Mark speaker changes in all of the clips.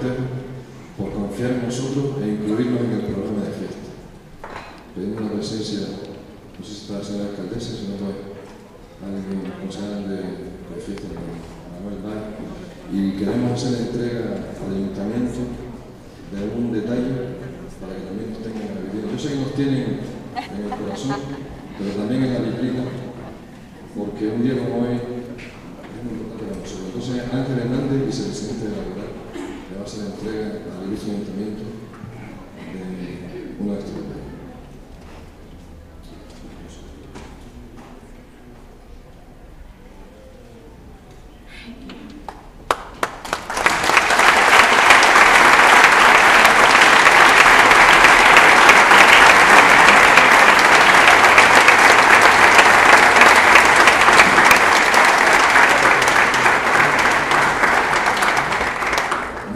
Speaker 1: Por confiar en nosotros e incluirnos en el programa de fiesta. Pedimos la presencia, no sé si está la señora alcaldesa, si no no alguien concejal de, de fiesta, Manuel Valle, y queremos hacer entrega al Ayuntamiento de algún detalle para que también nos tengan en la vitrina. Yo sé que nos tienen en el corazón, pero también en la vitrina, porque un día como hoy es muy importante para nosotros. Entonces, Ángel Hernández, vicepresidente de la Rural, le va a hacer entrega al ilustre Ayuntamiento de uno de estos detalles.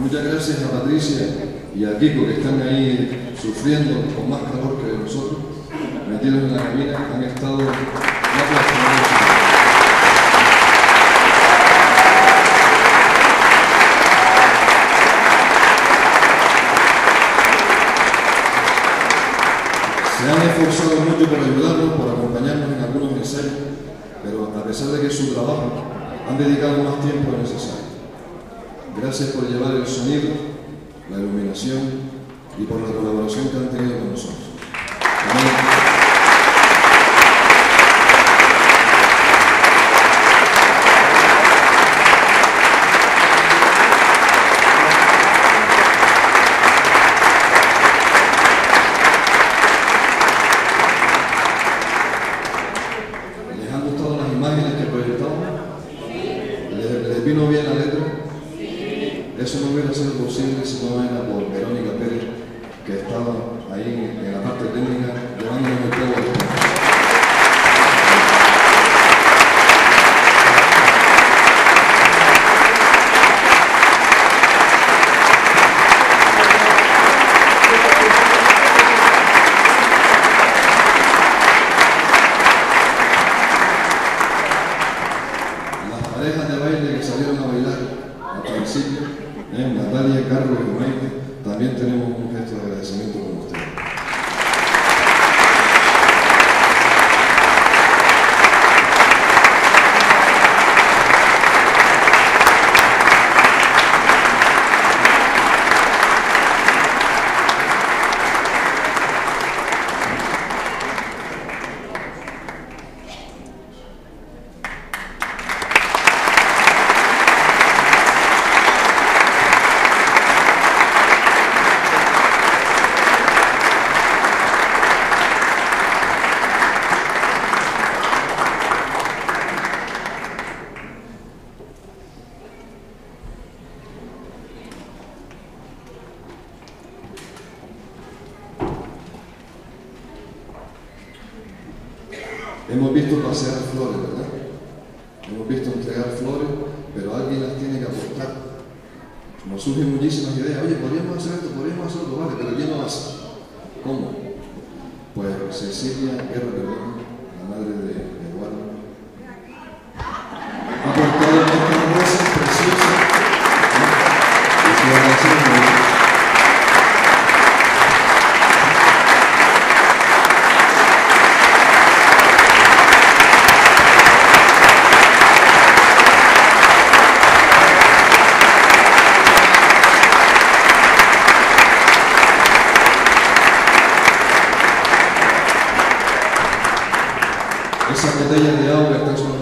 Speaker 1: Muchas gracias a Patricia y a Kiko que están ahí sufriendo con más calor que nosotros, metidos en la cabina, han estado Se han esforzado mucho por ayudarnos, por acompañarnos en algunos ensayos, pero a pesar de que es su trabajo, han dedicado más tiempo del necesario. Gracias por llevar el sonido, la iluminación y por la colaboración que han tenido con nosotros. Hubiera sido posible si no era por Verónica Pérez, que estaba ahí en la parte técnica llevándonos el. Las parejas de baile que salieron a bailar al principio, ¿eh? Natalia, Carlos y Maite, también tenemos un gesto de agradecimiento con ustedes. Hemos visto pasear flores, ¿verdad? Hemos visto entregar flores, pero alguien las tiene que aportar. Nos surgen muchísimas ideas. Oye, podríamos hacer esto, podríamos hacer otro, vale, pero ¿quién lo hace? ¿Cómo? Pues Cecilia Guerra Perdón, la madre de, de Eduardo, ha aportado estas rosas preciosas. ¿no? Y se lo agradecemos mucho. Botellas de agua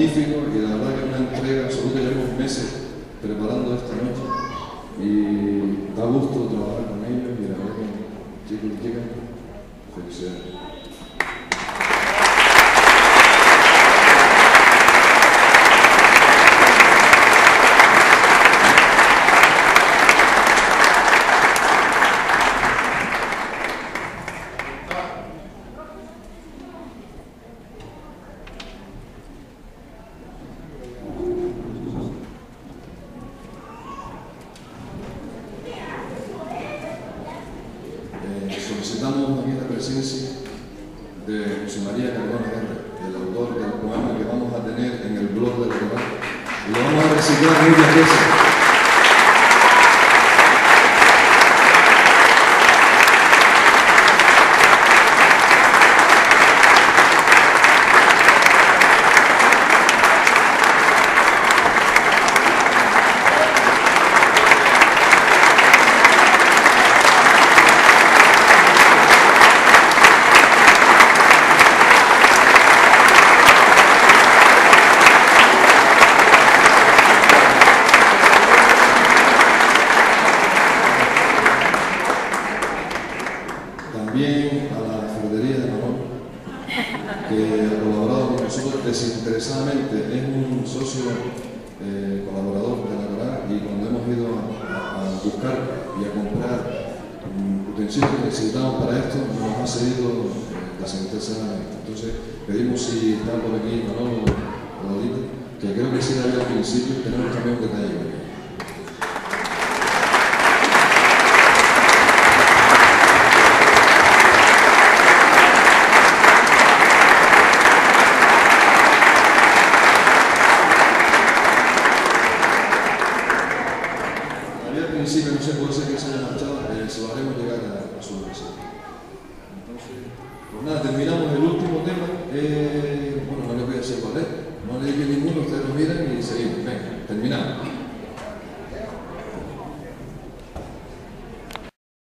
Speaker 1: magnífico y la verdad que es una entrega absoluta. Llevamos meses preparando esta noche y da gusto trabajar con ellos y la verdad que llegan, llegan felicidades. Obrigado, buscar y a comprar mm, utensilios que necesitamos para esto, nos ha cedido eh, la sentencia. Entonces, pedimos si están por aquí Manolo o Lolita, que creo que sí la había al principio, tenemos que cambiar un.